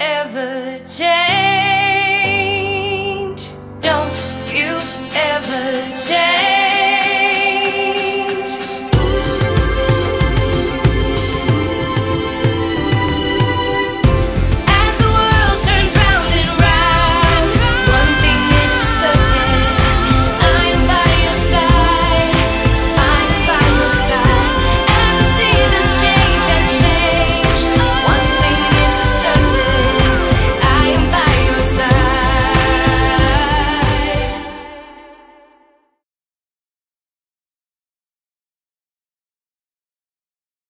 ever change. Don't you ever change.